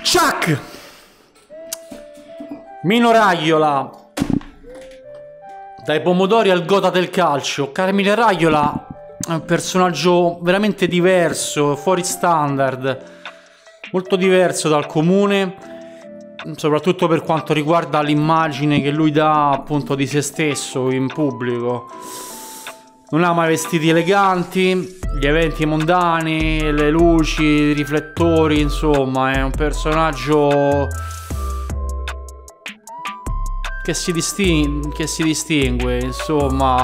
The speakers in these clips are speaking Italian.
Chuck! Mino Raiola. Dai pomodori al gota del calcio. Carmine Raiola è un personaggio veramente diverso, fuori standard, molto diverso dal comune, soprattutto per quanto riguarda l'immagine che lui dà appunto di se stesso in pubblico. Non ha mai vestiti eleganti, gli eventi mondani, le luci, i riflettori, insomma, è un personaggio che si, disting- che si distingue, insomma,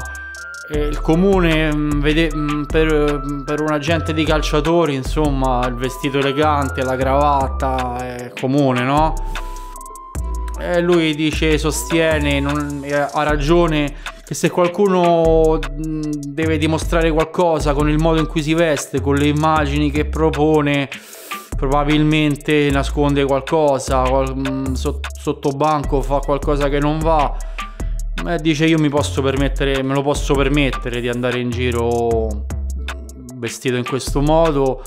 il comune mm, mm, per, per, un agente di calciatori, insomma, il vestito elegante, la cravatta è comune, no? E lui dice, sostiene, non, ha ragione che se qualcuno deve dimostrare qualcosa con il modo in cui si veste, con le immagini che propone, probabilmente nasconde qualcosa, sotto banco fa qualcosa che non va. E dice io mi posso permettere, me lo posso permettere di andare in giro vestito in questo modo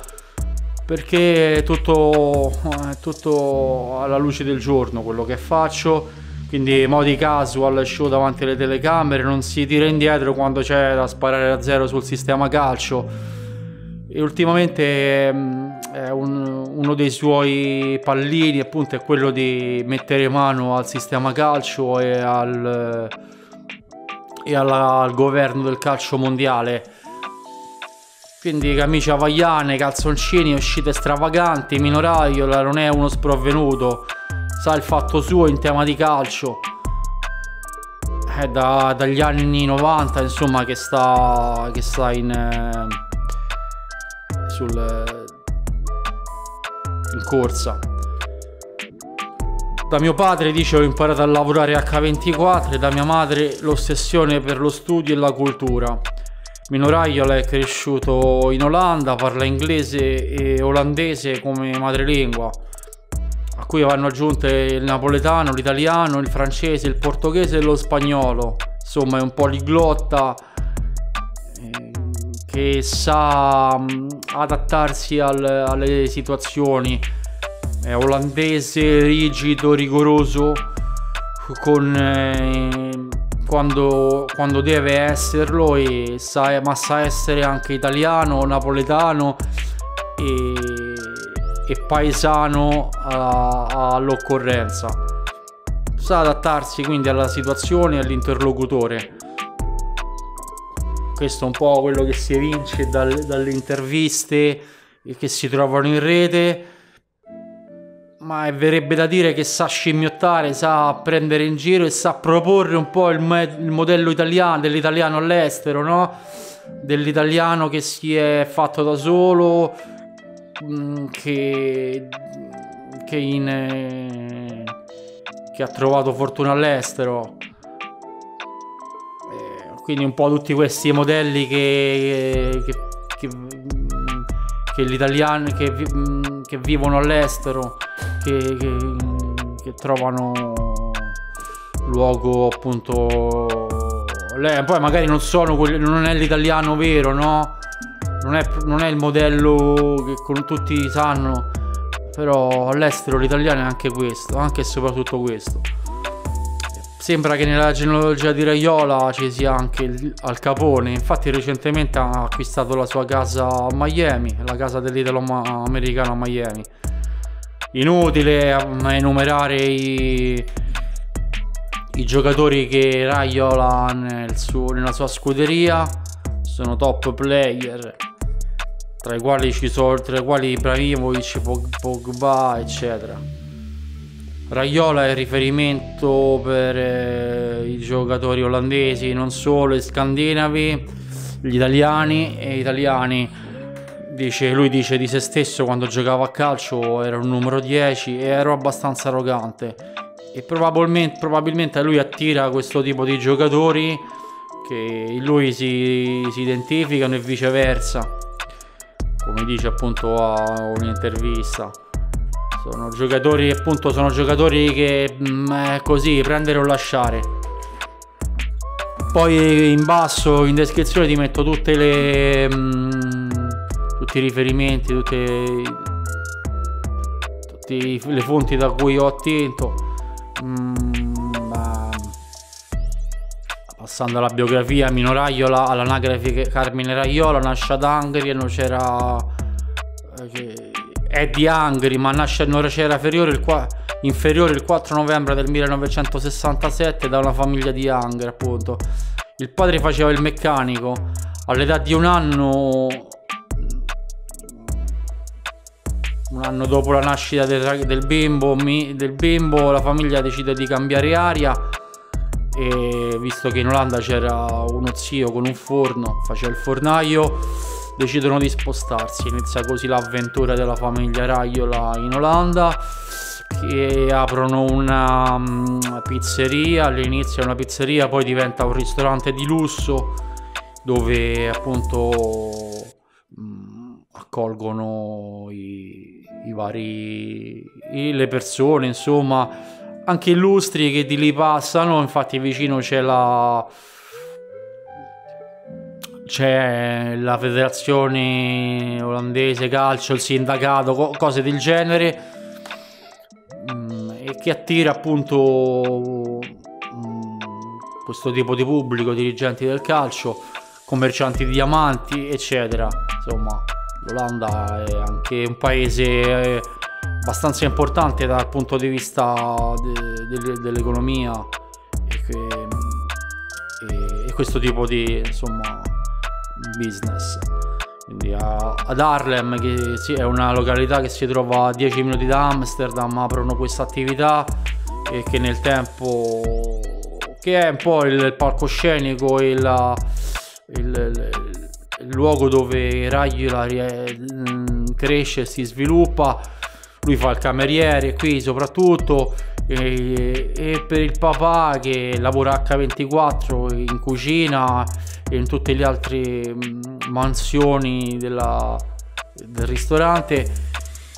perché è tutto, è tutto alla luce del giorno quello che faccio quindi modi casual show davanti alle telecamere non si tira indietro quando c'è da sparare a zero sul sistema calcio. E ultimamente mm, un, uno dei suoi pallini appunto è quello di mettere mano al sistema calcio e al, e alla, al governo del calcio mondiale. Quindi camicie hawaiane, calzoncini, uscite stravaganti, minoraio, non è uno sprovvenuto sa il fatto suo in tema di calcio. È da, dagli anni 90 insomma che sta, che sta in, eh, sul, in corsa. Da mio padre dice ho imparato a lavorare H24 e da mia madre l'ossessione per lo studio e la cultura. Minoraiola è cresciuto in Olanda, parla inglese e olandese come madrelingua cui vanno aggiunte il napoletano, l'italiano, il francese, il portoghese e lo spagnolo. Insomma, è un poliglotta eh, che sa mm, adattarsi al, alle situazioni. È olandese, rigido, rigoroso, con, eh, quando, quando, deve esserlo, sa, ma sa essere anche italiano, napoletano e e paesano all'occorrenza. Sa adattarsi quindi alla situazione e all'interlocutore. Questo è un po' quello che si evince dal, dalle interviste che si trovano in rete. Ma verrebbe da dire che sa scimmiottare, sa prendere in giro e sa proporre un po' il, il modello italiano, dell'italiano all'estero, no? Dell'italiano che si è fatto da solo, che, che, in, eh, che ha trovato fortuna all'estero. Eh, quindi un po' tutti questi modelli che, che, che, che gli italiani che, mm, che vivono all'estero, che, che trovano luogo appunto poi magari non sono non è l'italiano vero no non è, non è il modello che con tutti sanno, però all'estero l'italiano è anche questo, anche e soprattutto questo. Sembra che nella genealogia di Raiola ci sia anche il, Al Capone, infatti recentemente ha acquistato la sua casa a Miami, la casa dell'italo-americano a Miami. Inutile enumerare i, i giocatori che Raiola nel suo, nella sua scuderia, sono top player tra i quali ci sono tra i quali Ibrahimovic, Pogba, eccetera. Raiola è riferimento per eh, i giocatori olandesi, non solo, i scandinavi, gli italiani e italiani. Dice, lui dice di se stesso quando giocava a calcio era un numero 10 e ero abbastanza arrogante. E probabilmente, probabilmente lui attira questo tipo di giocatori che in lui si, si identificano e viceversa come dice appunto a un'intervista. Sono giocatori appunto sono giocatori che mh, mm, è così prendere o lasciare. Poi in basso in descrizione ti metto tutte le mh, mm, tutti i riferimenti tutte, fonti, le fonti da cui ho attinto. Mm, passando alla biografia, Mino Raiola, all'anagrafe Carmine Raiola, nasce ad Angri, non c'era... Eh, è di Angri, ma nasce, non c'era inferiore il, inferiore il 4 novembre del 1967 da una famiglia di Angri, appunto. Il padre faceva il meccanico, all'età di un anno un anno dopo la nascita del, del, bimbo, mi, del, bimbo, la famiglia decide di cambiare aria e visto che in Olanda c'era uno zio con un forno, faceva il fornaio, decidono di spostarsi. Inizia così l'avventura della famiglia Raiola in Olanda che aprono una, mm, pizzeria, all'inizio è una pizzeria, poi diventa un ristorante di lusso dove appunto mm, accolgono i, i vari i, le persone, insomma, anche illustri che di lì passano, infatti vicino c'è la c'è la federazione olandese calcio, il sindacato, co- cose del genere mm, e che attira appunto mm, questo tipo di pubblico, dirigenti del calcio, commercianti di diamanti, eccetera. Insomma, l'Olanda è anche un paese eh, abbastanza importante dal punto di vista de- de- dell'economia e, che, e, e, questo tipo di insomma business quindi a, ad Harlem che sì, è una località che si trova a 10 minuti da Amsterdam aprono questa attività e che nel tempo che è un po' il palcoscenico e il, il, il luogo dove Raiola mm, cresce e si sviluppa. Lui fa il cameriere qui soprattutto e, e, per il papà che lavora H24 in cucina e in tutte le altre mm, mansioni della, del ristorante.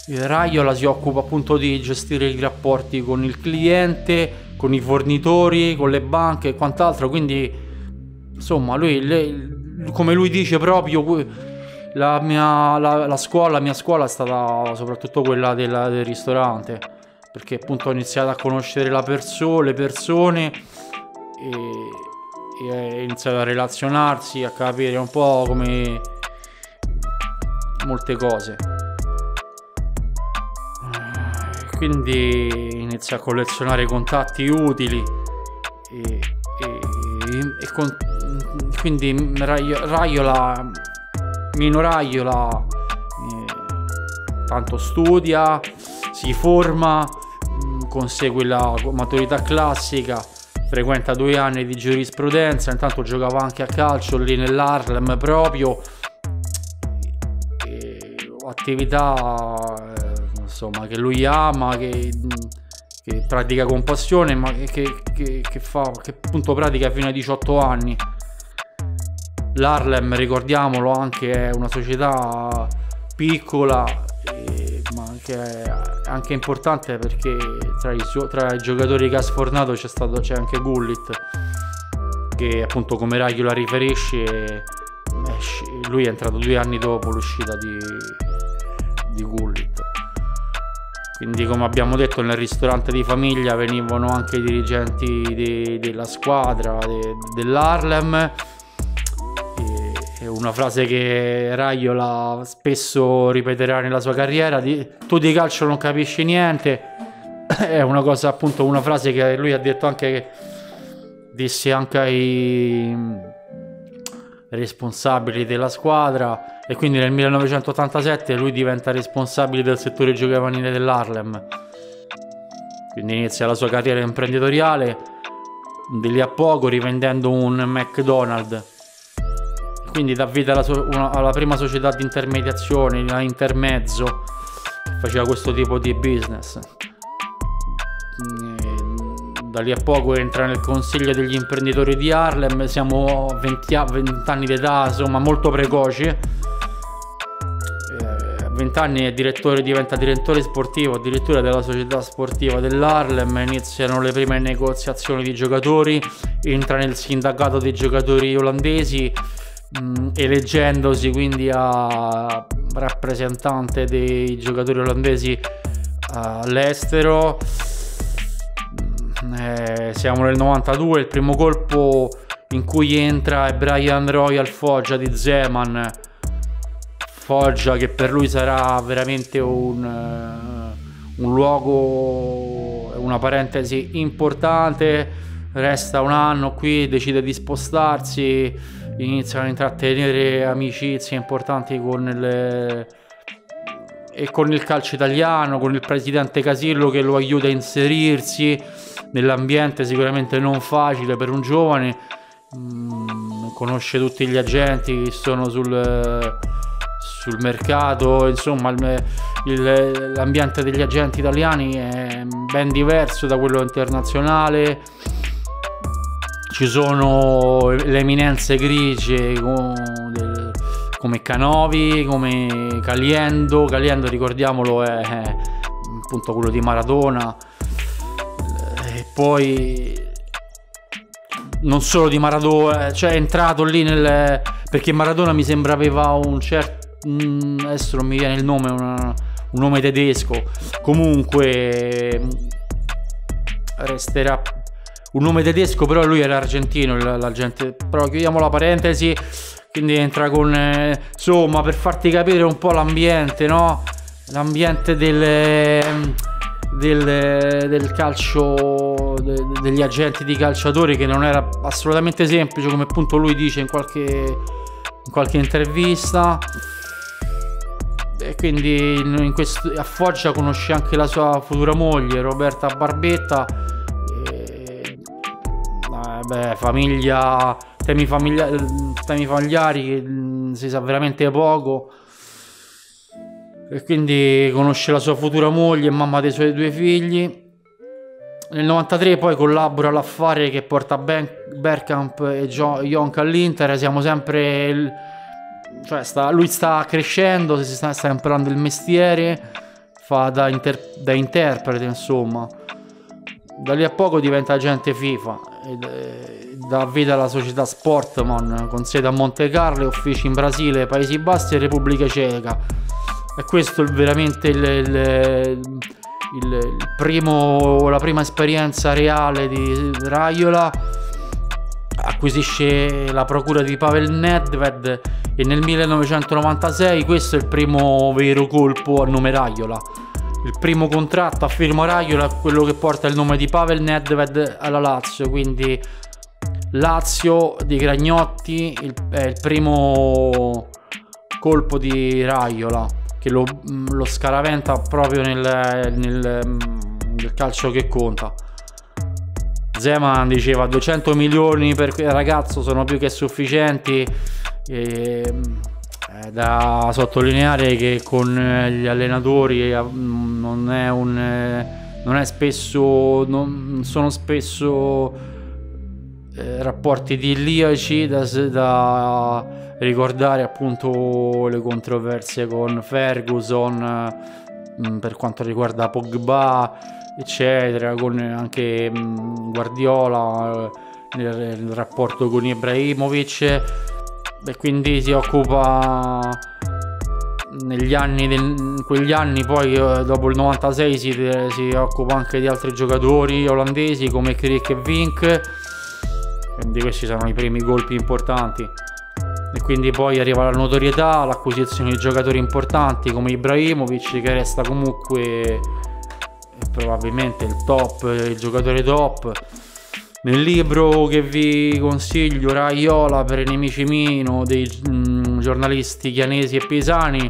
Raiola si occupa appunto di gestire i rapporti con il cliente, con i fornitori, con le banche e quant'altro. Quindi, insomma, lui le, come lui dice proprio, la mia, la, la scuola, la mia scuola è stata soprattutto quella della, del ristorante, perché appunto ho iniziato a conoscere perso- le persone e, e ho iniziato a relazionarsi, a capire un po' come molte cose. Quindi inizio a collezionare contatti utili e, e, e con, quindi Raiola, Mino Raiola eh, tanto studia, si forma, mm, consegue la maturità classica, frequenta due anni di giurisprudenza, intanto giocava anche a calcio lì nell'Arlem proprio, e, attività eh, insomma che lui ama, che, che pratica con passione, ma che, che, che, fa, che appunto pratica fino ai 18 anni. L'Arlem, ricordiamolo, anche è una società piccola, eh, ma anche, anche, importante perché tra i, tra i, giocatori che ha sfornato c'è, stato, c'è anche Gullit, che appunto come Raggio la riferisce, lui è entrato due anni dopo l'uscita di, di Gullit. Quindi come abbiamo detto nel ristorante di famiglia venivano anche i dirigenti de, della squadra de, dell'Arlem una frase che Raiola spesso ripeterà nella sua carriera, di, tu di calcio non capisci niente, è una cosa appunto, una frase che lui ha detto anche, disse anche ai responsabili della squadra. E quindi nel 1987 lui diventa responsabile del settore giovanile dell'Harlem. Quindi inizia la sua carriera imprenditoriale di lì a poco rivendendo un McDonald's quindi dà vita alla, so- una, alla prima società di intermediazione, a intermezzo, che faceva questo tipo di business. E da lì a poco entra nel consiglio degli imprenditori di Harlem, siamo a 20, 20 anni d'età, insomma molto precoci. A 20 anni direttore, diventa direttore sportivo addirittura della società sportiva dell'Harlem, iniziano le prime negoziazioni di giocatori, entra nel sindacato dei giocatori olandesi mh, mm, eleggendosi quindi a rappresentante dei giocatori olandesi all'estero. Eh, siamo nel 92, il primo colpo in cui entra è Brian Royal Foggia di Zeman. Foggia che per lui sarà veramente un, uh, un luogo, una parentesi importante. Resta un anno qui, decide di spostarsi, iniziano a intrattenere amicizie importanti con le e con il calcio italiano, con il presidente Casillo che lo aiuta a inserirsi nell'ambiente sicuramente non facile per un giovane, mm, conosce tutti gli agenti che sono sul, sul mercato, insomma il, il, l'ambiente degli agenti italiani è ben diverso da quello internazionale. Ci sono le eminenze grigie come Canovi, come Caliendo. Caliendo, ricordiamolo, è, appunto quello di Maradona. E poi non solo di Maradona, cioè è entrato lì nel... perché Maradona mi sembra aveva un certo... adesso non mi viene il nome, una, un nome tedesco. Comunque resterà un nome tedesco, però lui era argentino, la gente. Però chiudiamo la parentesi. Quindi entra con... Eh, insomma, per farti capire un po' l'ambiente, no? L'ambiente del, del, del calcio, de, degli agenti di calciatori che non era assolutamente semplice, come appunto lui dice in qualche, in qualche intervista. E quindi in questo, a Foggia conosce anche la sua futura moglie, Roberta Barbetta. Beh, famiglia temi, famiglia- temi familiari mm, si sa veramente poco e quindi conosce la sua futura moglie e mamma dei suoi due figli. Nel 93 poi collabora all'affare che porta ben- Bergkamp e Jonk all'Inter, siamo sempre... Il... Cioè sta, lui sta crescendo, si sta, sta, imparando il mestiere, fa da, inter- da interprete insomma. Da lì a poco diventa agente FIFA ed, eh, dà vita alla società Sportman con sede a Monte Carlo, uffici in Brasile, Paesi Bassi e Repubblica Ceca. E questo è veramente il, il, il primo, la prima esperienza reale di Raiola. Acquisisce la procura di Pavel Nedved e nel 1996 questo è il primo vero colpo a nome Raiola il primo contratto a firma Raiola è quello che porta il nome di Pavel Nedved alla Lazio, quindi Lazio di Gragnotti il, è il primo colpo di Raiola che lo, lo scaraventa proprio nel, nel, nel, calcio che conta. Zeman diceva 200 milioni per quel ragazzo sono più che sufficienti. E, da sottolineare che con gli allenatori eh, non è, un, eh, non è spesso, non sono spesso eh, rapporti idilliaci da, da, ricordare appunto le controversie con Ferguson per quanto riguarda Pogba eccetera con anche Guardiola nel, nel rapporto con Ibrahimovic e quindi si occupa negli anni in quegli anni poi eh, dopo il 96 si, si, occupa anche di altri giocatori olandesi come Kriek e Vink. Quindi questi sono i primi colpi importanti. E quindi poi arriva la notorietà l'acquisizione di giocatori importanti come Ibrahimovic che resta comunque probabilmente il top il giocatore top nel libro che vi consiglio, Raiola per i nemici Mino, dei mm, giornalisti chianesi e pisani,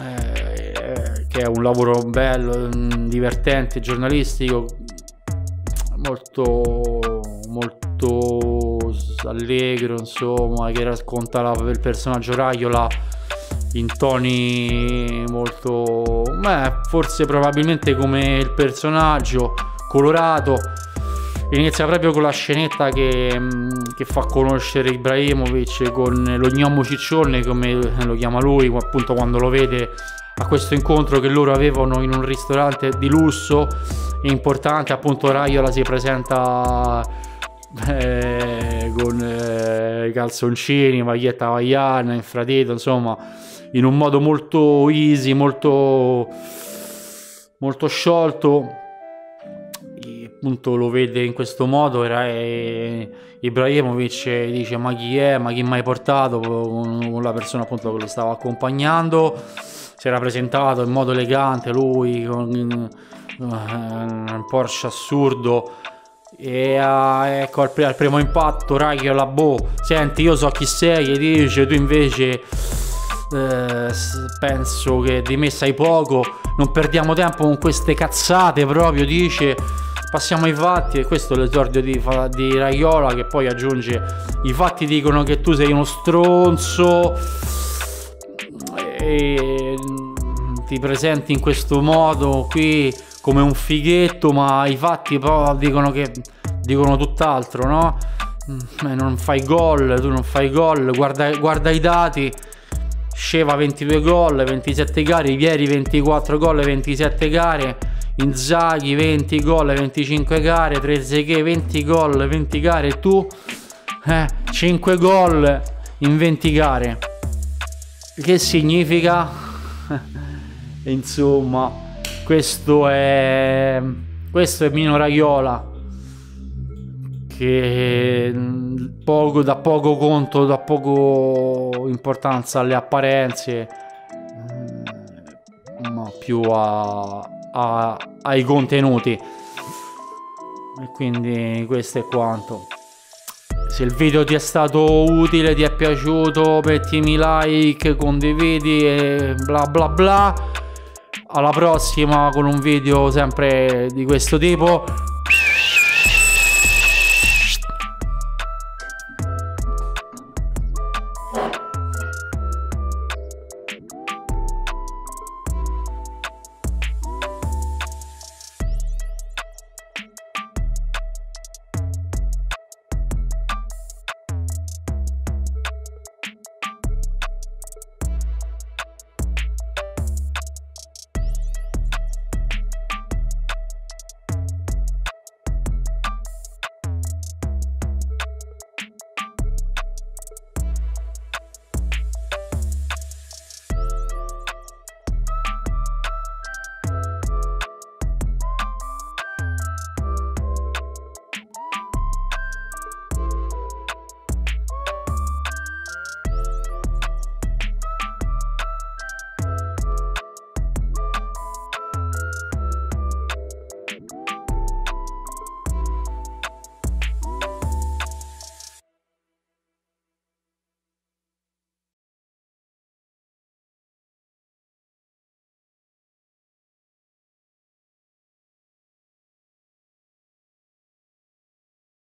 eh, che è un lavoro bello, mm, divertente, giornalistico, molto, molto allegro, insomma, che racconta la, il personaggio Raiola in toni molto, beh, forse probabilmente come il personaggio colorato Inizia proprio con la scenetta che, mm, che fa conoscere Ibrahimovic con lo gnomo ciccione, come lo chiama lui, appunto quando lo vede a questo incontro che loro avevano in un ristorante di lusso importante, appunto Raiola si presenta eh, con eh, calzoncini, maglietta hawaiana, infradito, insomma, in un modo molto easy, molto molto sciolto appunto lo vede in questo modo era eh, Ibrahimovic dice ma chi è? Ma chi mi hai portato? Con la persona appunto che lo stava accompagnando si era presentato in modo elegante lui con uh, un Porsche assurdo. E uh, ecco al, al, primo impatto Raghi la boh senti io so chi sei e dice tu invece eh, penso che di me sai poco non perdiamo tempo con queste cazzate proprio dice passiamo ai fatti e questo è l'esordio di, di Raiola che poi aggiunge i fatti dicono che tu sei uno stronzo e ti presenti in questo modo qui come un fighetto, ma i fatti però dicono che dicono tutt'altro, no? Mm, eh, non fai gol, tu non fai gol, guarda, guarda i dati. Sceva 22 gol, 27 gare, Vieri 24 gol, 27 gare, Inzaghi 20 gol, 25 gare, Trezeguet 20 gol, 20 gare, tu eh, 5 gol in 20 gare. Che significa? Insomma, questo è questo è Mino Raiola che mm, poco, dà poco conto, dà poco importanza alle apparenze, mm, ma più a, a, ai contenuti. E quindi questo è quanto. Se il video ti è stato utile, ti è piaciuto, mettimi like, condividi e bla bla bla. Alla prossima con un video sempre di questo tipo.